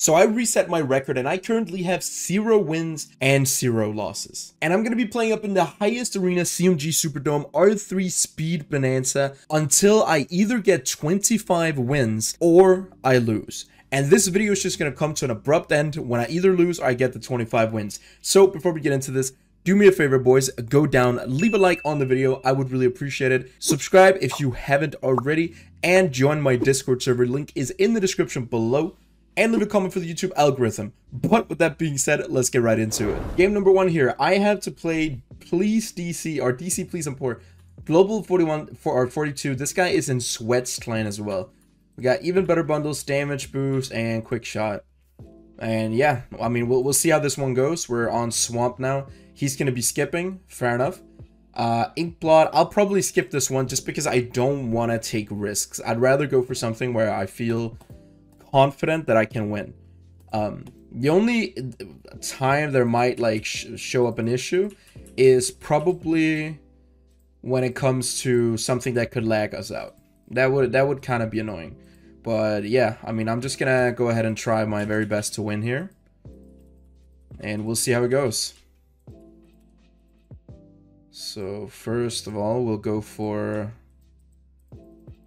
So I reset my record and I currently have zero wins and zero losses. And I'm going to be playing up in the highest arena CMG Superdome R3 Speed Bonanza until I either get 25 wins or I lose. And this video is just going to come to an abrupt end when I either lose or I get the 25 wins. So before we get into this, do me a favor boys go down leave a like on the video i would really appreciate it subscribe if you haven't already and join my discord server link is in the description below and leave a comment for the YouTube algorithm. But with that being said, let's get right into it. Game number one here, I have to play Please DC, or DC Please Import, Global 41 for or 42. This guy is in Sweat's clan as well. We got even better bundles, damage boost, and quick shot. And yeah, I mean, we'll, we'll see how this one goes. We're on Swamp now. He's going to be skipping, fair enough. Uh, Inkblot, I'll probably skip this one just because I don't want to take risks. I'd rather go for something where I feel confident that I can win. Um, the only time there might like sh show up an issue is probably when it comes to something that could lag us out. That would that would kind of be annoying. But yeah, I mean, I'm just gonna go ahead and try my very best to win here. And we'll see how it goes. So first of all, we'll go for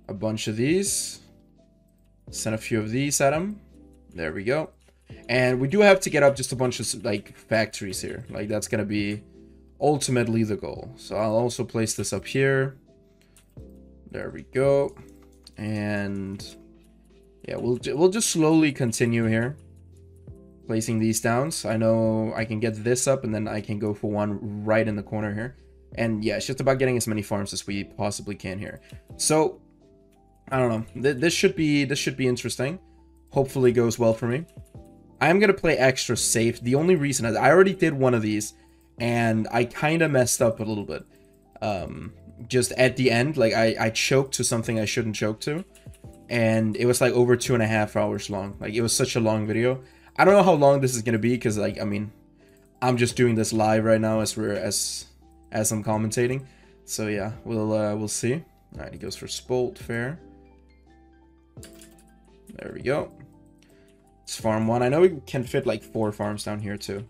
a bunch of these. Send a few of these at him. There we go. And we do have to get up just a bunch of like factories here. Like that's to be ultimately the goal. So I'll also place this up here. There we go. And yeah, we'll, we'll just slowly continue here. Placing these down. So I know I can get this up and then I can go for one right in the corner here. And yeah, it's just about getting as many farms as we possibly can here. So I don't know. Th this should be this should be interesting. Hopefully goes well for me. I'm gonna play extra safe. The only reason is I already did one of these, and I kind of messed up a little bit. Um, just at the end, like I I choked to something I shouldn't choke to, and it was like over two and a half hours long. Like it was such a long video. I don't know how long this is gonna be because like I mean, I'm just doing this live right now as we're as as I'm commentating. So yeah, we'll uh, we'll see. All right, he goes for Spolt, fair. There we go. It's farm one. I know we can fit like four farms down here too.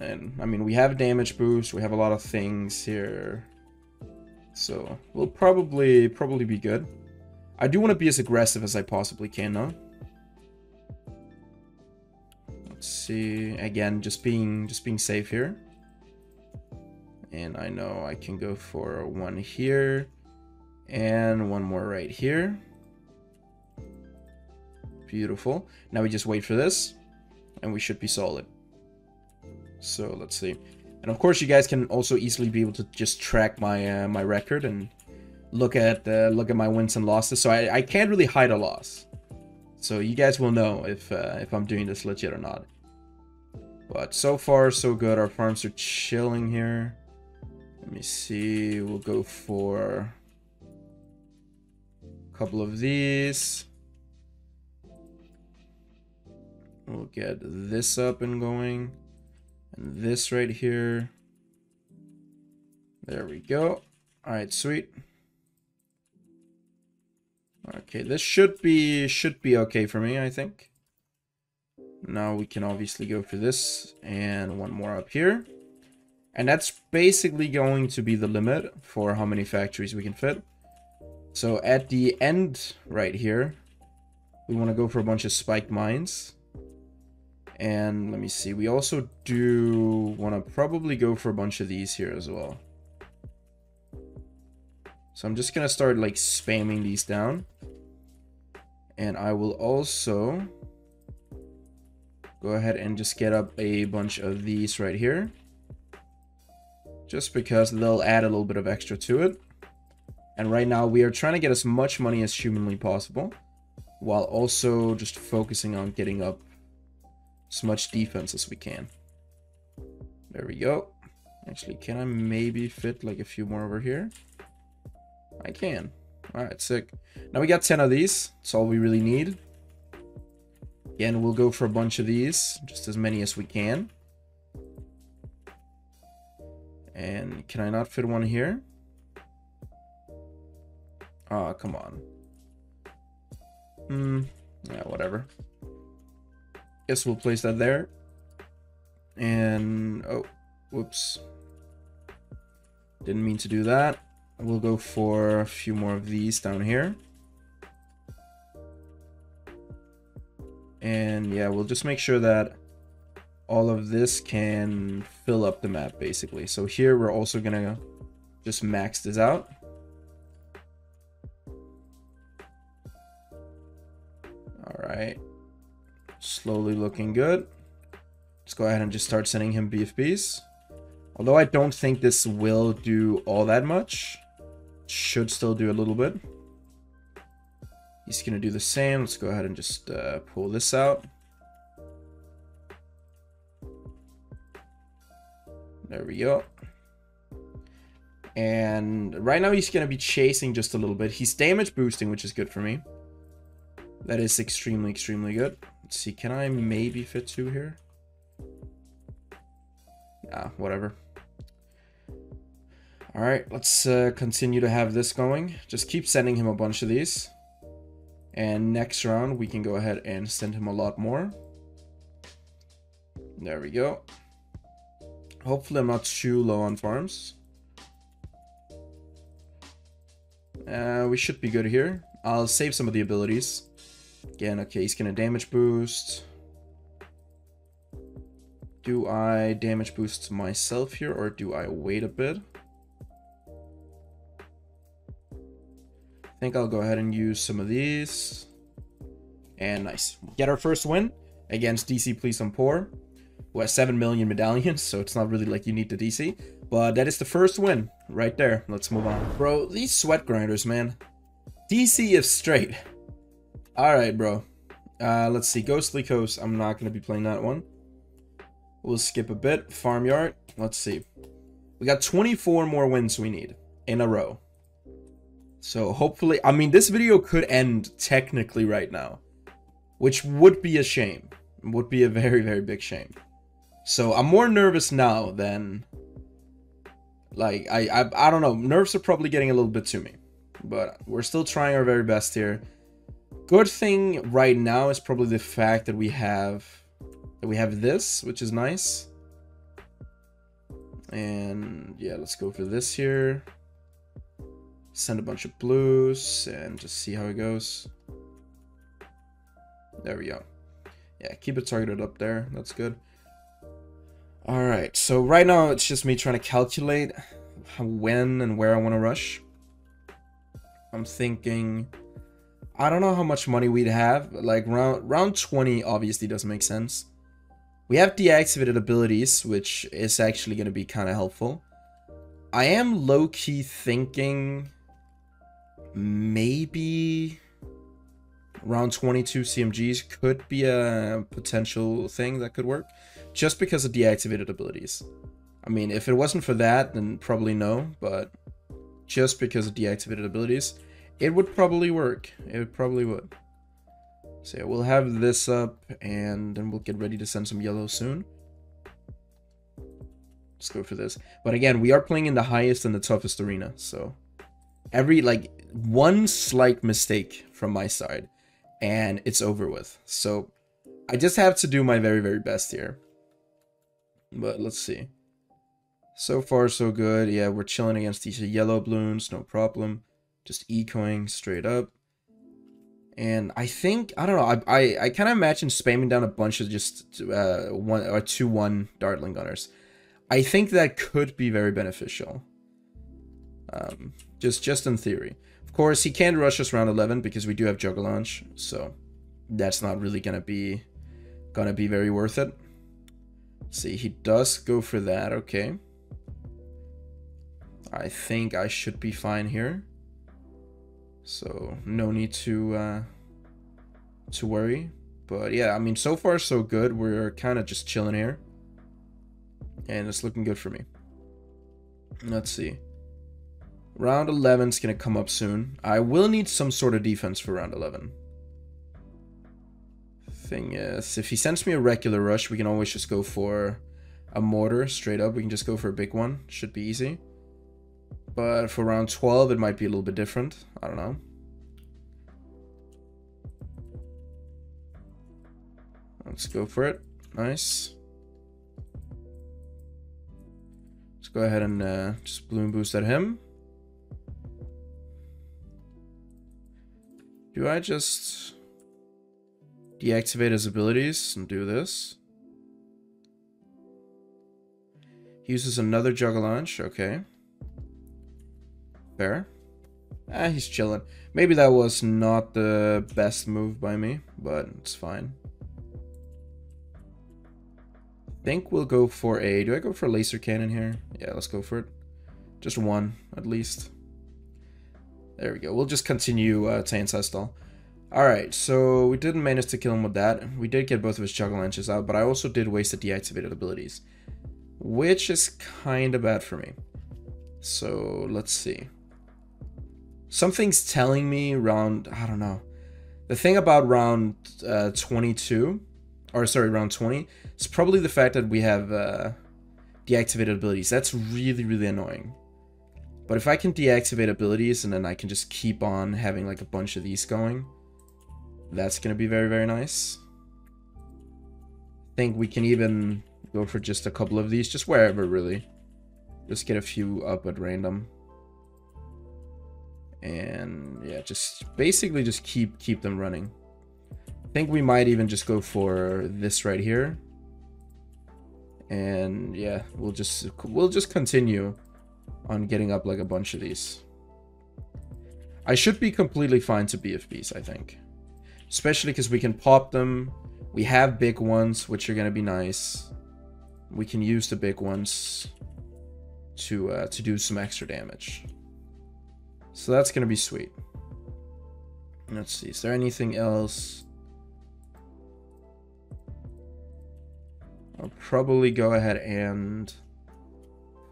And, I mean, we have damage boost. We have a lot of things here. So, we'll probably, probably be good. I do want to be as aggressive as I possibly can though. Let's see. Again, just being, just being safe here. And I know I can go for one here. And one more right here. Beautiful. Now we just wait for this, and we should be solid. So let's see. And of course, you guys can also easily be able to just track my uh, my record and look at uh, look at my wins and losses. So I, I can't really hide a loss. So you guys will know if uh, if I'm doing this legit or not. But so far so good. Our farms are chilling here. Let me see. We'll go for couple of these. We'll get this up and going. And this right here. There we go. Alright, sweet. Okay, this should be should be okay for me, I think. Now we can obviously go for this and one more up here. And that's basically going to be the limit for how many factories we can fit. So at the end right here, we want to go for a bunch of spiked mines. And let me see, we also do want to probably go for a bunch of these here as well. So I'm just going to start like spamming these down. And I will also go ahead and just get up a bunch of these right here. Just because they'll add a little bit of extra to it. And right now we are trying to get as much money as humanly possible. While also just focusing on getting up as much defense as we can. There we go. Actually, can I maybe fit like a few more over here? I can. Alright, sick. Now we got 10 of these. That's all we really need. Again, we'll go for a bunch of these. Just as many as we can. And can I not fit one here? Oh, come on. Hmm. Yeah, whatever. Guess we'll place that there. And, oh, whoops. Didn't mean to do that. We'll go for a few more of these down here. And yeah, we'll just make sure that all of this can fill up the map basically. So here we're also gonna just max this out. All right, slowly looking good. Let's go ahead and just start sending him BFBs. Although I don't think this will do all that much. Should still do a little bit. He's going to do the same. Let's go ahead and just uh, pull this out. There we go. And right now he's going to be chasing just a little bit. He's damage boosting, which is good for me. That is extremely, extremely good. Let's see, can I maybe fit two here? Ah, whatever. Alright, let's uh, continue to have this going. Just keep sending him a bunch of these. And next round, we can go ahead and send him a lot more. There we go. Hopefully I'm not too low on farms. Uh, we should be good here. I'll save some of the abilities. Again, okay, he's gonna damage boost. Do I damage boost myself here or do I wait a bit? I think I'll go ahead and use some of these. And nice. Get our first win against DC Police on Poor who has 7 million medallions, so it's not really like you need the DC. But that is the first win right there. Let's move on. Bro, these sweat grinders, man. DC is straight. Alright, bro. Uh, let's see. Ghostly Coast. I'm not going to be playing that one. We'll skip a bit. Farmyard. Let's see. We got 24 more wins we need in a row. So hopefully, I mean, this video could end technically right now, which would be a shame. Would be a very, very big shame. So I'm more nervous now than like I, I I don't know. Nerves are probably getting a little bit to me, but we're still trying our very best here. Good thing right now is probably the fact that we have that we have this, which is nice. And yeah, let's go for this here. Send a bunch of blues and just see how it goes. There we go. Yeah, keep it targeted up there. That's good. Alright, so right now it's just me trying to calculate when and where I want to rush. I'm thinking... I don't know how much money we'd have. Like, round, round 20 obviously doesn't make sense. We have deactivated abilities, which is actually going to be kind of helpful. I am low-key thinking... Maybe... Round 22 CMGs could be a potential thing that could work just because of deactivated abilities. I mean, if it wasn't for that, then probably no, but just because of deactivated abilities, it would probably work. It probably would. So yeah, we'll have this up, and then we'll get ready to send some yellow soon. Let's go for this. But again, we are playing in the highest and the toughest arena, so every, like, one slight mistake from my side, and it's over with. So I just have to do my very, very best here. But let's see. So far, so good. Yeah, we're chilling against these yellow balloons, no problem. Just ecoing straight up. And I think, I don't know, I, I, I kind of imagine spamming down a bunch of just uh, one or two one Dartling Gunners. I think that could be very beneficial. Um, just, just in theory. Of course, he can't rush us round 11 because we do have Juggle Launch, so that's not really gonna be gonna be very worth it. See, he does go for that. Okay. I think I should be fine here. So, no need to, uh, to worry. But yeah, I mean, so far so good. We're kind of just chilling here. And it's looking good for me. Let's see. Round 11 is going to come up soon. I will need some sort of defense for round 11 thing is, if he sends me a regular rush, we can always just go for a mortar straight up. We can just go for a big one. Should be easy. But for round 12, it might be a little bit different. I don't know. Let's go for it. Nice. Let's go ahead and uh, just bloon boost at him. Do I just deactivate his abilities and do this? He uses another Juggle Launch, okay. Fair. Ah, he's chilling. Maybe that was not the best move by me, but it's fine. think we'll go for a... Do I go for laser cannon here? Yeah, let's go for it. Just one, at least. There we go. We'll just continue uh, to Ancestral. Alright, so we didn't manage to kill him with that. We did get both of his Juggle Launches out, but I also did waste the deactivated abilities. Which is kind of bad for me. So, let's see. Something's telling me round... I don't know. The thing about round uh, 22, or sorry, round 20, is probably the fact that we have uh, deactivated abilities. That's really, really annoying. But if I can deactivate abilities and then I can just keep on having like a bunch of these going, that's going to be very, very nice. I think we can even go for just a couple of these, just wherever really. Just get a few up at random. And yeah, just basically just keep keep them running. I think we might even just go for this right here. And yeah, we'll just we'll just continue on getting up like a bunch of these. I should be completely fine to BFBs, I think. Especially because we can pop them. We have big ones, which are going to be nice. We can use the big ones to uh, to do some extra damage. So that's going to be sweet. Let's see, is there anything else? I'll probably go ahead and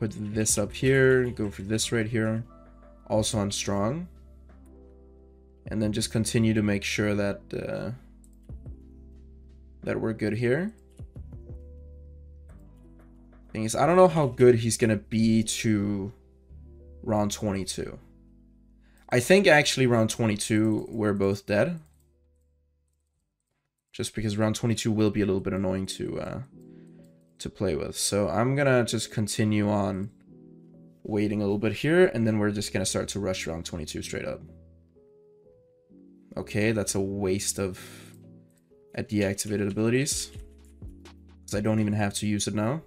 put this up here, go for this right here, also on strong and then just continue to make sure that uh, that we're good here. Thing is, I don't know how good he's gonna be to round 22. I think actually round 22 we're both dead. Just because round 22 will be a little bit annoying to uh, to play with. So I'm gonna just continue on waiting a little bit here, and then we're just gonna start to rush round 22 straight up. Okay, that's a waste of at deactivated abilities. Because I don't even have to use it now.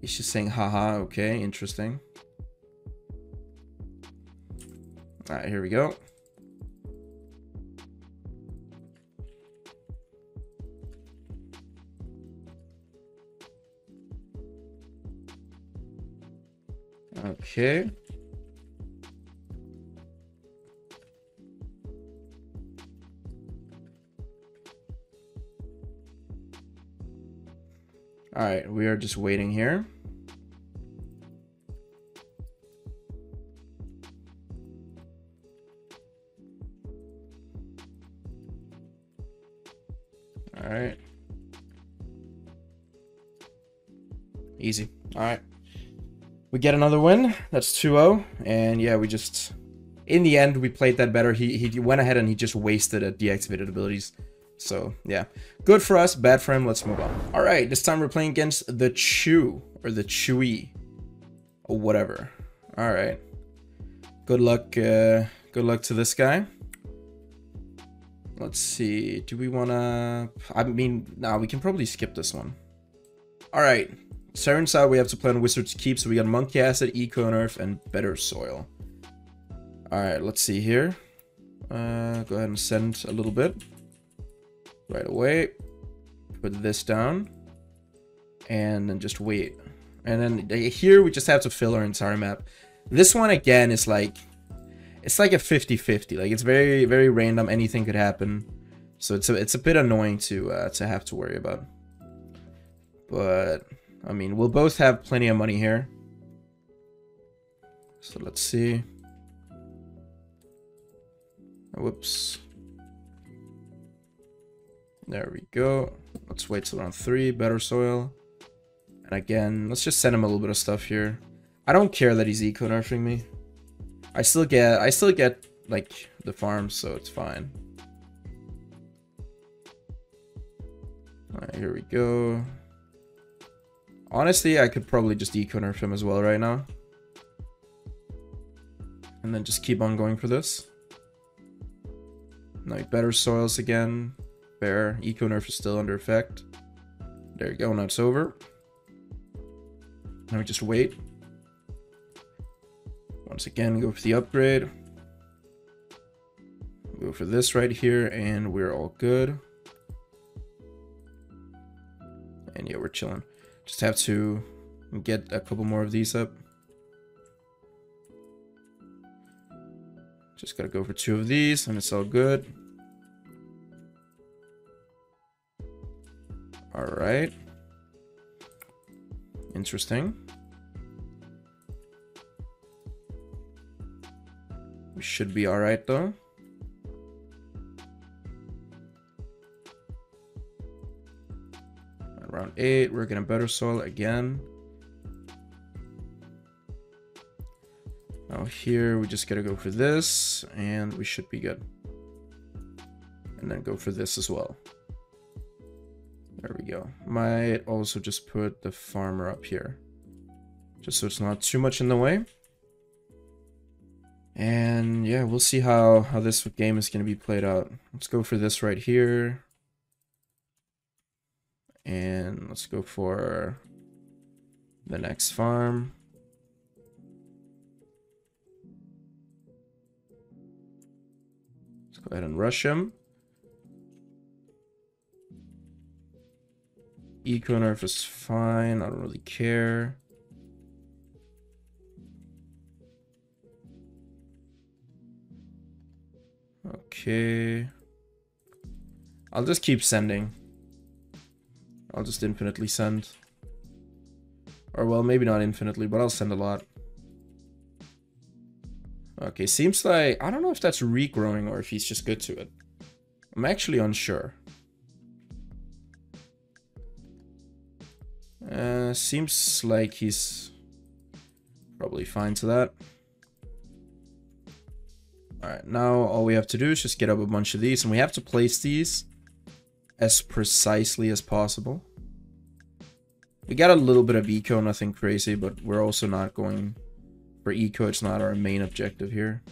He's just saying haha, okay, interesting. Alright, here we go. Okay. Alright, we are just waiting here. Easy. Alright. We get another win. That's 2-0. And yeah, we just... In the end, we played that better. He, he went ahead and he just wasted a deactivated abilities. So, yeah. Good for us, bad for him. Let's move on. All right, this time we're playing against the Chew, or the Chewy, or whatever. All right. Good luck, uh, good luck to this guy. Let's see, do we want to... I mean, now nah, we can probably skip this one. All right, turns out we have to play on Wizard's Keep, so we got Monkey Acid, Eco Nerf, and Better Soil. All right, let's see here. Uh, go ahead and send a little bit right away. Put this down. And then just wait. And then here we just have to fill our entire map. This one again is like it's like a 50-50. Like it's very very random. Anything could happen. So it's a it's a bit annoying to uh, to have to worry about. But I mean, we'll both have plenty of money here. So let's see. Whoops. There we go. Let's wait till round three. Better soil. And again, let's just send him a little bit of stuff here. I don't care that he's eco nerfing me. I still get I still get like the farms, so it's fine. Alright, here we go. Honestly, I could probably just eco nerf him as well right now. And then just keep on going for this. Now better soils again. Fair. Eco nerf is still under effect. There you go, now it's over. Now we just wait. Once again, go for the upgrade. Go for this right here, and we're all good. And yeah, we're chilling. Just have to get a couple more of these up. Just gotta go for two of these, and it's all good. Alright. Interesting. We should be alright though. 8, we're getting better soil again. Now here, we just gotta go for this, and we should be good. And then go for this as well. There we go. Might also just put the farmer up here. Just so it's not too much in the way. And yeah, we'll see how, how this game is going to be played out. Let's go for this right here. And let's go for the next farm. Let's go ahead and rush him. Eco nerf is fine. I don't really care. Okay. I'll just keep sending. I'll just infinitely send. Or well, maybe not infinitely, but I'll send a lot. Okay, seems like... I don't know if that's regrowing or if he's just good to it. I'm actually unsure. Uh, seems like he's probably fine to that. Alright, now all we have to do is just get up a bunch of these, and we have to place these as precisely as possible. We got a little bit of eco, nothing crazy, but we're also not going for eco. It's not our main objective here.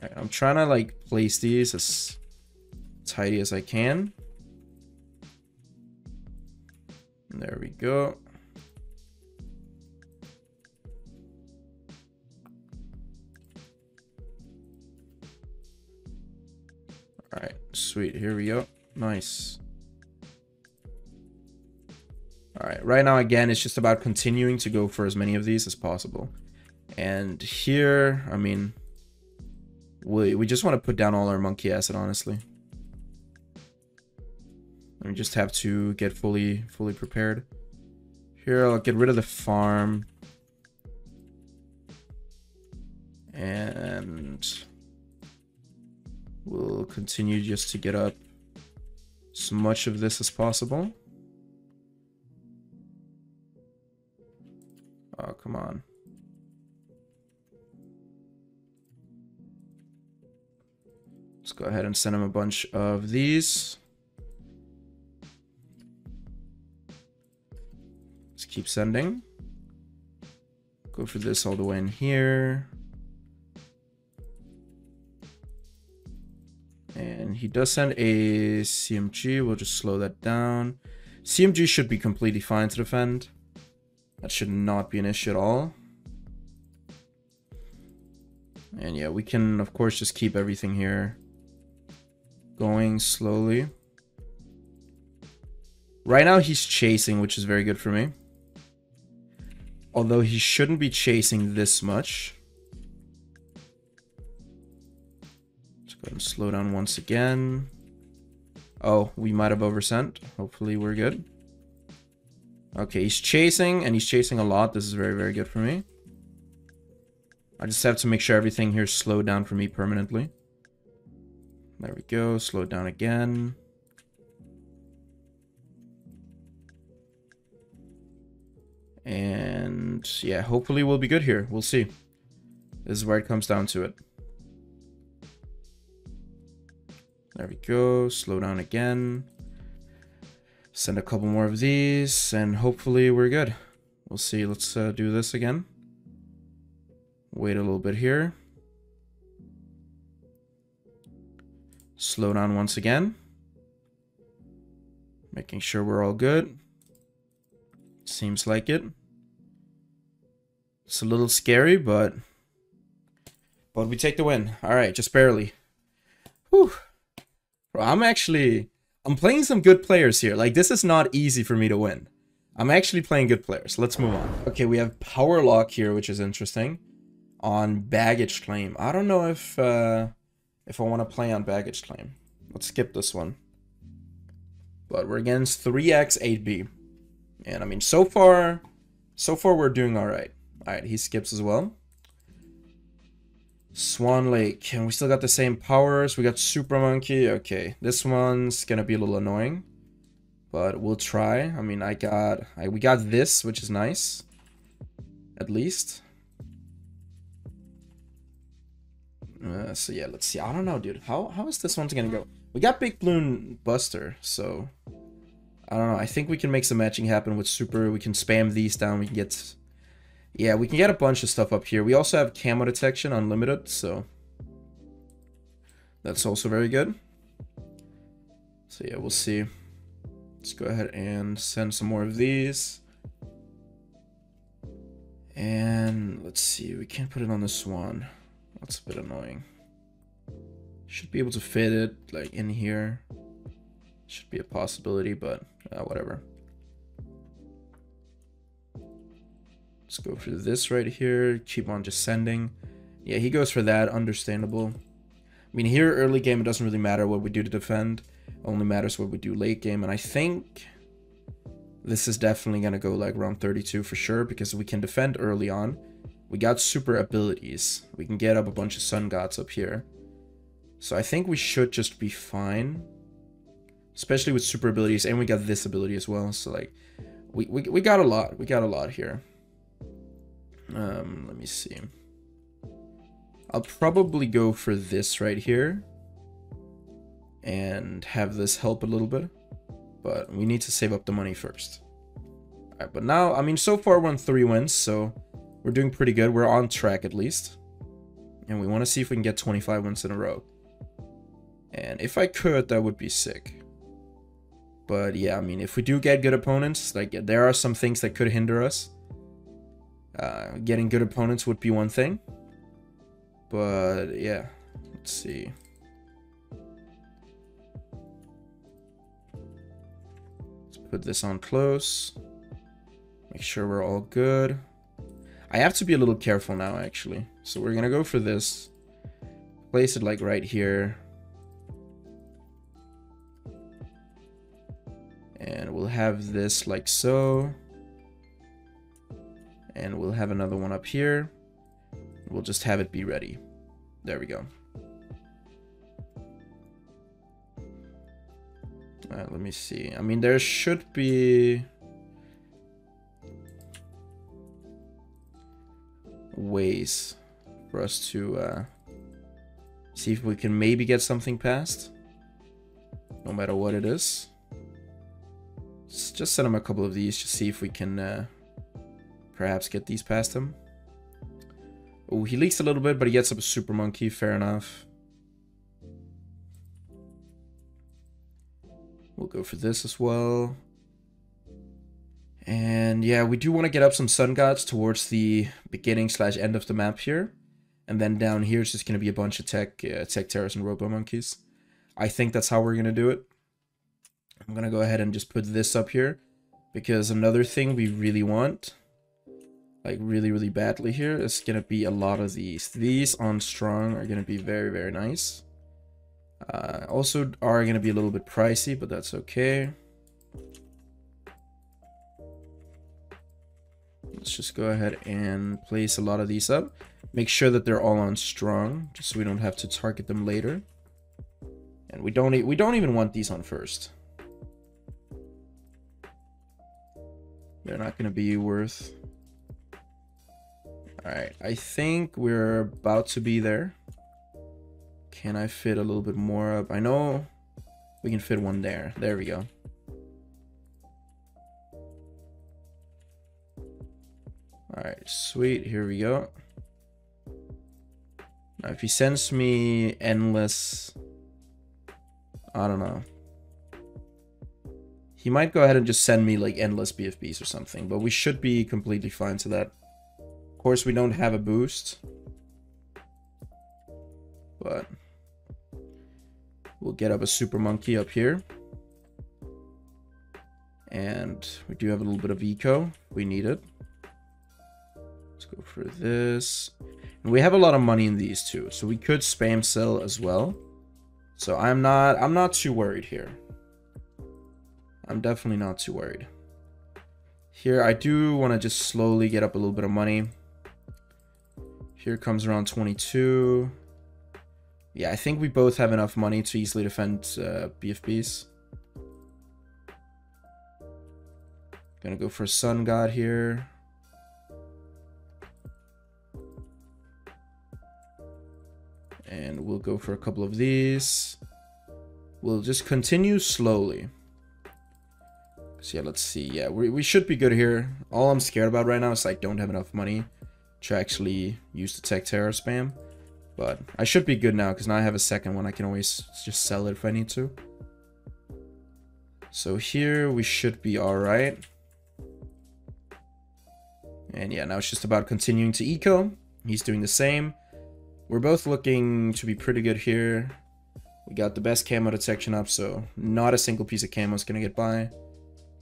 Alright, I'm trying to like place these as tidy as I can. There we go. Sweet. Here we go. Nice. Alright, right now again, it's just about continuing to go for as many of these as possible. And here, I mean, we, we just want to put down all our monkey acid, honestly. We just have to get fully, fully prepared. Here, I'll get rid of the farm. And We'll continue just to get up as much of this as possible. Oh, come on. Let's go ahead and send him a bunch of these. Let's keep sending. Go for this all the way in here. Does send a CMG. We'll just slow that down. CMG should be completely fine to defend. That should not be an issue at all. And yeah, we can, of course, just keep everything here going slowly. Right now, he's chasing, which is very good for me. Although he shouldn't be chasing this much. And slow down once again. Oh, we might have oversent. Hopefully we're good. Okay, he's chasing, and he's chasing a lot. This is very, very good for me. I just have to make sure everything here slowed down for me permanently. There we go. Slow down again. And yeah, hopefully we'll be good here. We'll see. This is where it comes down to it. There we go. Slow down again. Send a couple more of these, and hopefully we're good. We'll see. Let's uh, do this again. Wait a little bit here. Slow down once again. Making sure we're all good. Seems like it. It's a little scary, but... But we take the win. Alright, just barely. Whew. Bro, I'm actually... I'm playing some good players here. Like, this is not easy for me to win. I'm actually playing good players. Let's move on. Okay, we have Power Lock here, which is interesting. On Baggage Claim. I don't know if... Uh, if I want to play on Baggage Claim. Let's skip this one. But we're against 3x 8b. And I mean, so far, so far we're doing all right. All right, he skips as well. Swan Lake, and we still got the same powers. We got Super Monkey. Okay, this one's gonna be a little annoying, but we'll try. I mean, I got, I, we got this, which is nice, at least. Uh, so yeah, let's see. I don't know, dude. How how is this one's gonna go? We got Big Balloon Buster, so I don't know. I think we can make some matching happen with Super. We can spam these down. We can get... Yeah, we can get a bunch of stuff up here. We also have camo detection unlimited, so... That's also very good. So yeah, we'll see. Let's go ahead and send some more of these. And let's see, we can't put it on the Swan. That's a bit annoying. Should be able to fit it like in here. Should be a possibility, but uh, whatever. Let's go for this right here. Keep on just sending. Yeah, he goes for that. Understandable. I mean, here early game, it doesn't really matter what we do to defend. only matters what we do late game. And I think this is definitely going to go like round 32 for sure because we can defend early on. We got super abilities. We can get up a bunch of sun gods up here. So I think we should just be fine especially with super abilities and we got this ability as well so like we, we, we got a lot we got a lot here um let me see. I'll probably go for this right here and have this help a little bit but we need to save up the money first. All right but now I mean so far we're on three wins so we're doing pretty good. We're on track at least. And we want to see if we can get 25 wins in a row. And if I could that would be sick. But yeah, I mean, if we do get good opponents, like there are some things that could hinder us. Uh, getting good opponents would be one thing. But yeah, let's see. Let's put this on close. Make sure we're all good. I have to be a little careful now, actually. So we're gonna go for this. Place it like right here. and we'll have this like so and we'll have another one up here. We'll just have it be ready. There we go. Let me see. I mean there should be ways for us to uh, see if we can maybe get something passed. no matter what it is. Just send him a couple of these to see if we can uh, perhaps get these past him. Oh, he leaks a little bit, but he gets up a super monkey. Fair enough. We'll go for this as well. And yeah, we do want to get up some sun gods towards the beginning slash end of the map here. And then down here is just going to be a bunch of tech, uh, tech terrors and robo monkeys. I think that's how we're going to do it. I'm gonna go ahead and just put this up here because another thing we really want like really really badly here. It's gonna be a lot of these. These on strong are gonna be very very nice. Uh, also are gonna be a little bit pricey but that's okay. Let's just go ahead and place a lot of these up. Make sure that they're all on strong just so we don't have to target them later. And we don't we don't even want these on first. They're not going to be worth... Alright, I think we're about to be there. Can I fit a little bit more up? I know we can fit one there. There we go. Alright, sweet. Here we go. Now, if he sends me endless... I don't know. He might go ahead and just send me, like, endless BFBs or something. But we should be completely fine to that. Of course, we don't have a boost. But... We'll get up a super monkey up here. And we do have a little bit of eco. We need it. Let's go for this. And we have a lot of money in these two, so we could spam sell as well. So I'm not I'm not too worried here. I'm definitely not too worried. Here I do want to just slowly get up a little bit of money. Here comes around 22. Yeah, I think we both have enough money to easily defend uh, BFBs. Gonna go for Sun God here. And we'll go for a couple of these. We'll just continue slowly. So yeah, let's see. Yeah, we, we should be good here. All I'm scared about right now is I don't have enough money to actually use the Tech Terror spam. But I should be good now because now I have a second one. I can always just sell it if I need to. So here we should be alright. And yeah, now it's just about continuing to eco. He's doing the same. We're both looking to be pretty good here. We got the best camo detection up, so not a single piece of camo is going to get by.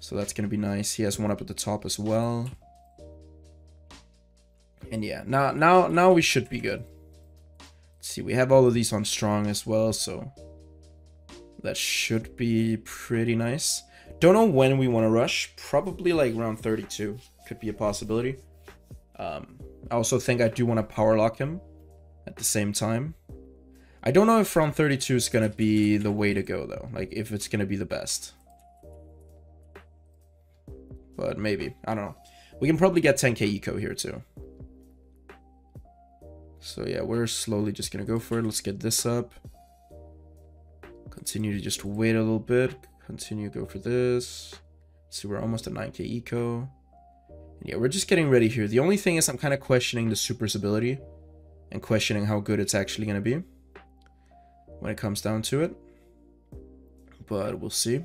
So that's going to be nice. He has one up at the top as well. And yeah, now now now we should be good. Let's see, we have all of these on strong as well, so that should be pretty nice. Don't know when we want to rush. Probably like around 32 could be a possibility. Um, I also think I do want to power lock him at the same time. I don't know if round 32 is going to be the way to go, though. Like, if it's going to be the best. But maybe. I don't know. We can probably get 10k eco here, too. So, yeah, we're slowly just to go for it. Let's get this up. Continue to just wait a little bit. Continue go for this. See, we're almost at 9k eco. And yeah, we're just getting ready here. The only thing is I'm kind of questioning the super's ability and questioning how good it's actually to be when it comes down to it. But we'll see.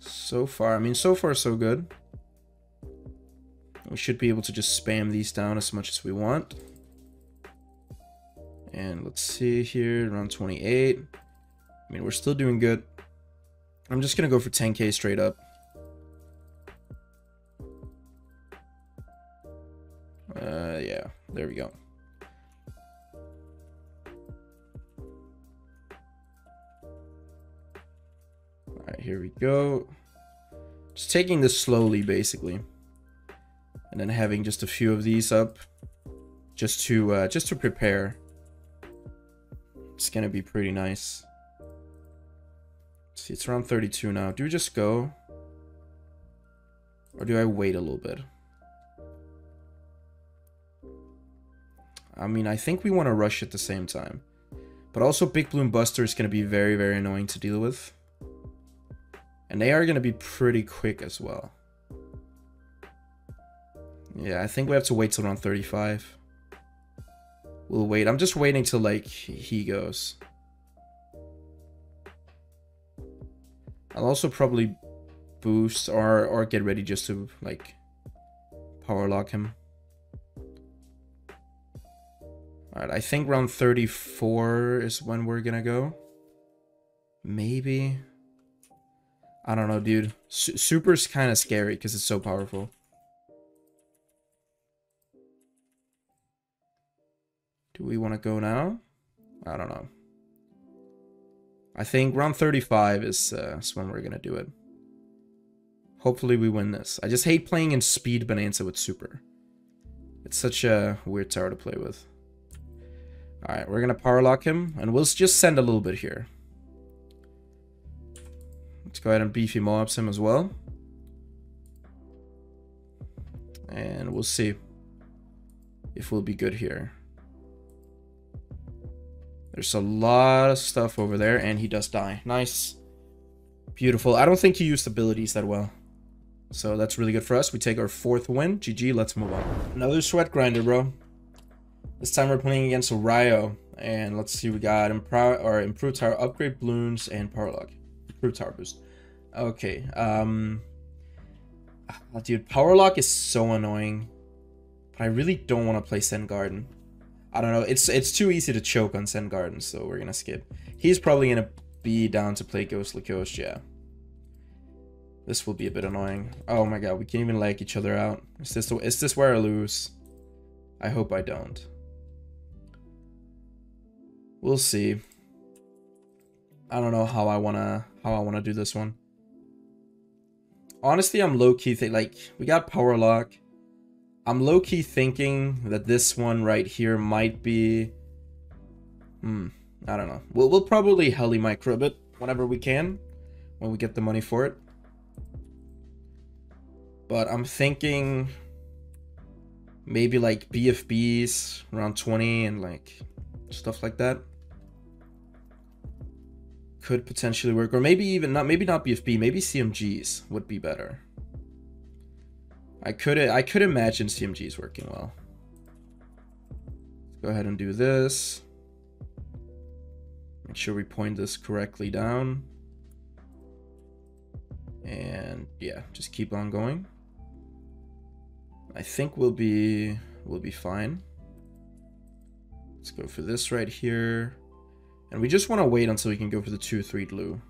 So far, I mean, so far so good. We should be able to just spam these down as much as we want. And let's see here, around 28. I mean, we're still doing good. I'm just going to go for 10k straight up. Uh, yeah, there we go. Alright, here we go. Just taking this slowly, basically. And then having just a few of these up. Just to, uh, just to prepare. It's gonna be pretty nice. See, it's around 32 now. Do we just go? Or do I wait a little bit? I mean, I think we want to rush at the same time. But also Big Bloon Buster is going to be very, very annoying to deal with. And they are going to be pretty quick as well. Yeah, I think we have to wait till around 35. We'll wait. I'm just waiting till, like, he goes. I'll also probably boost or, or get ready just to, like, power lock him. Alright, I think round 34 is when we're gonna go. Maybe. I don't know, dude. Su Super's kind of scary because it's so powerful. Do we want to go now? I don't know. I think round 35 is, uh, is when we're gonna do it. Hopefully we win this. I just hate playing in speed Bonanza with Super. It's such a weird tower to play with. Alright, we're gonna power lock him, and we'll just send a little bit here. Let's go ahead and beefy mobs him as well. And we'll see if we'll be good here. There's a lot of stuff over there, and he does die. Nice. Beautiful. I don't think he used abilities that well. So that's really good for us. We take our fourth win. GG, let's move on. Another sweat grinder, bro. This time we're playing against Ryo. And let's see, we got impro or improved tower upgrade balloons and power lock. Improved tower boost. Okay. Um oh, dude, power lock is so annoying. But I really don't want to play Zen Garden. I don't know. It's it's too easy to choke on Zen Garden, so we're gonna skip. He's probably gonna be down to play Ghostly Coast, yeah. This will be a bit annoying. Oh my god, we can't even like each other out. Is this, is this where I lose? I hope I don't. We'll see. I don't know how I wanna how I wanna do this one. Honestly, I'm low key think like we got power lock. I'm low key thinking that this one right here might be. Hmm. I don't know. We'll we'll probably heli micro it whenever we can, when we get the money for it. But I'm thinking maybe like BFBs around 20 and like stuff like that could potentially work or maybe even not maybe not BFB maybe CMGs would be better I could I could imagine CMGs working well. Let's go ahead and do this. Make sure we point this correctly down. And yeah just keep on going. I think we'll be we'll be fine. Let's go for this right here. And we just want to wait until we can go for the 2-3 glue.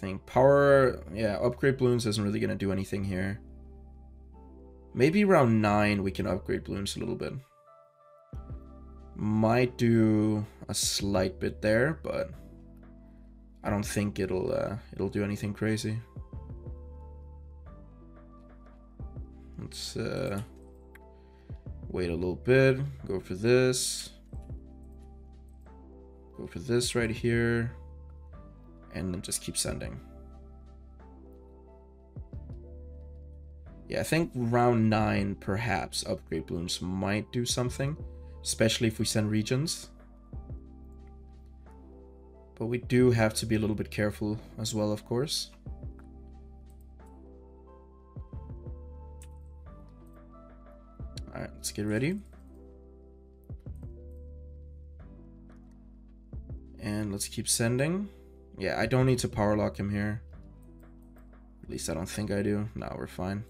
Think power, yeah, upgrade bloons isn't really going to do anything here. Maybe around 9 we can upgrade bloons a little bit. Might do a slight bit there, but I don't think it'll uh, it'll do anything crazy. Let's uh, wait a little bit, go for this. Go for this right here. And then just keep sending. Yeah, I think round 9, perhaps, upgrade Bloons might do something. Especially if we send regions. But we do have to be a little bit careful as well, of course. Alright, let's get ready. And let's keep sending. Yeah, I don't need to power lock him here. At least I don't think I do. No, we're fine.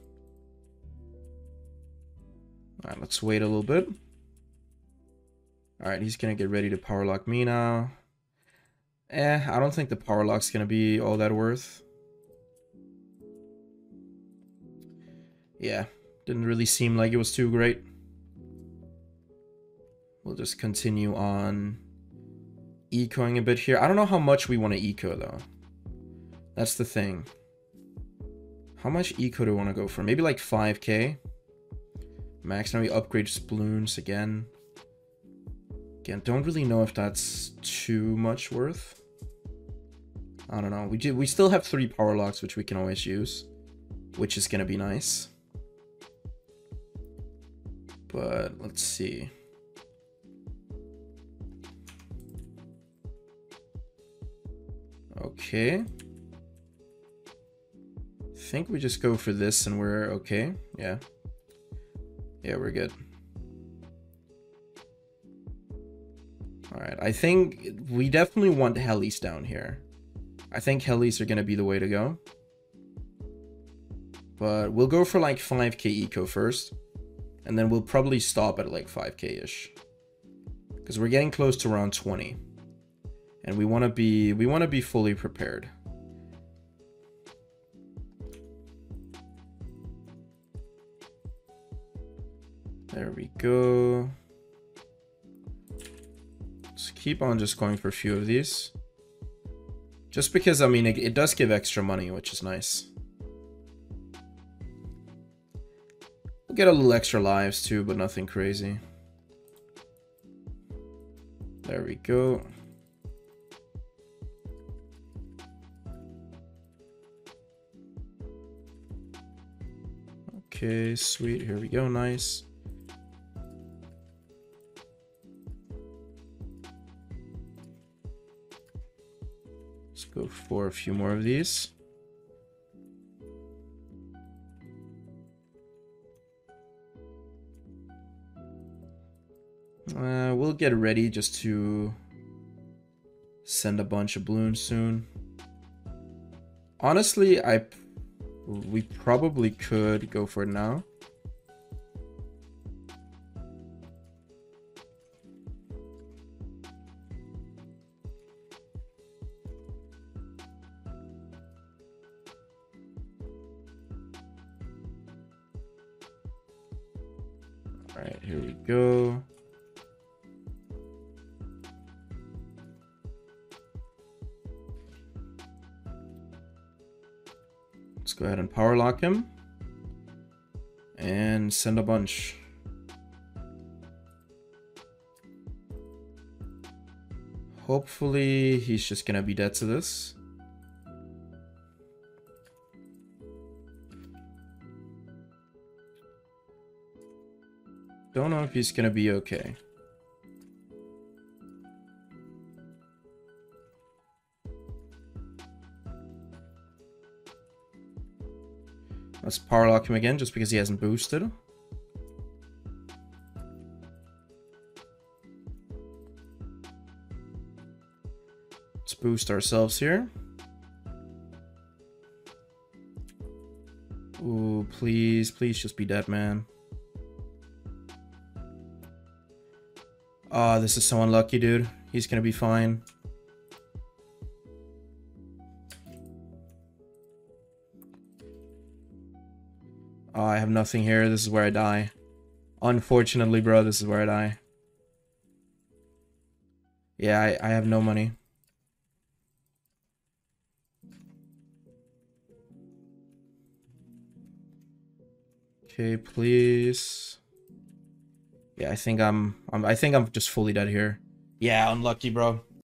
Alright, let's wait a little bit. Alright, he's gonna get ready to power lock me now. Eh, I don't think the power lock's gonna be all that worth. Yeah, didn't really seem like it was too great. We'll just continue on ecoing a bit here. I don't know how much we want to eco though. That's the thing. How much eco do I want to go for? Maybe like 5k. Max, now we upgrade bloons again. Again, don't really know if that's too much worth. I don't know. We do, we still have three power locks, which we can always use, which is gonna be nice. But let's see. Okay. I think we just go for this and we're okay. Yeah. Yeah, we're good. Alright, I think we definitely want helis down here. I think helis are going to be the way to go. But we'll go for like 5k eco first. And then we'll probably stop at like 5k-ish. Because we're getting close to around 20 and we want to be we want to be fully prepared. There we go. Let's keep on just going for a few of these. Just because I mean it, it does give extra money which is nice. We'll get a little extra lives too but nothing crazy. There we go Okay, sweet. Here we go. Nice. Let's go for a few more of these. Uh, we'll get ready just to send a bunch of bloons soon. Honestly, I we probably could go for now. Send a bunch. Hopefully he's just gonna be dead to this. Don't know if he's gonna be okay. Let's power lock him again just because he hasn't boosted. Boost ourselves here. Ooh, please, please just be dead, man. Ah, this is so unlucky, dude. He's gonna be fine. Oh, I have nothing here. This is where I die. Unfortunately, bro, this is where I die. Yeah, I, I have no money. Okay, please. Yeah, I think I'm, I'm I think I'm just fully dead here. Yeah, unlucky, bro.